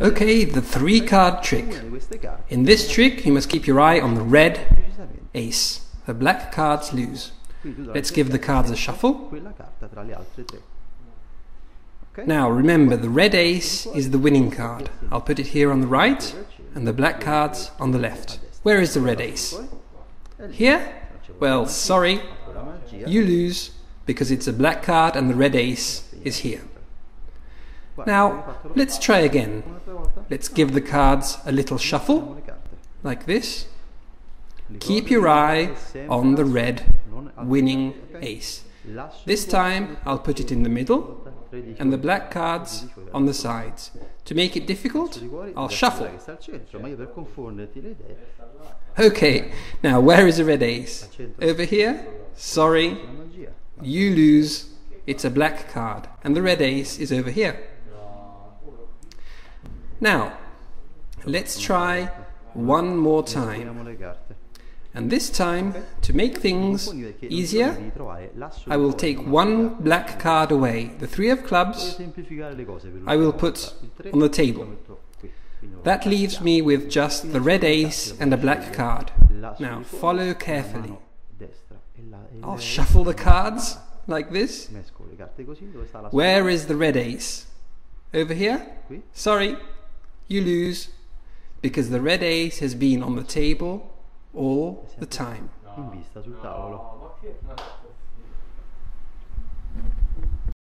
Okay, the three card trick. In this trick, you must keep your eye on the red ace. The black cards lose. Let's give the cards a shuffle. Now remember, the red ace is the winning card. I'll put it here on the right, and the black cards on the left. Where is the red ace? Here? Well, sorry, you lose because it's a black card and the red ace is here. Now, let's try again. Let's give the cards a little shuffle, like this. Keep your eye on the red winning ace. This time I'll put it in the middle and the black cards on the sides. To make it difficult, I'll shuffle. Okay, now where is the red ace? Over here? Sorry, you lose. It's a black card, and the red ace is over here. Now, let's try one more time. And this time, to make things easier, I will take one black card away. The three of clubs, I will put on the table. That leaves me with just the red ace and a black card. Now, follow carefully. I'll shuffle the cards like this. Where is the red ace? Over here? Sorry, you lose because the red ace has been on the table all the time.